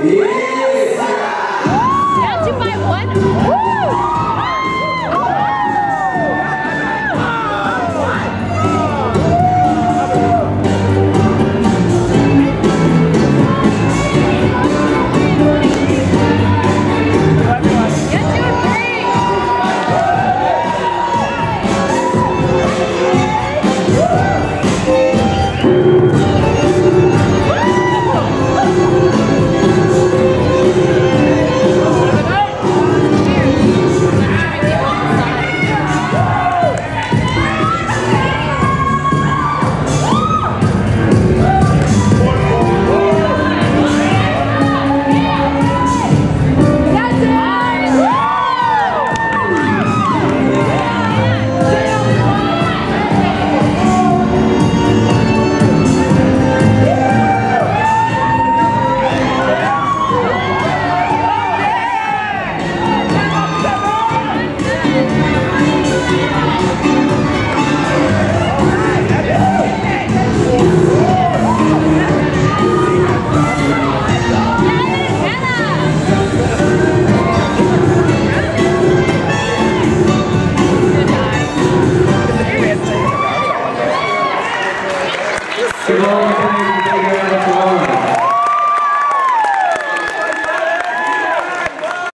E... Sigur,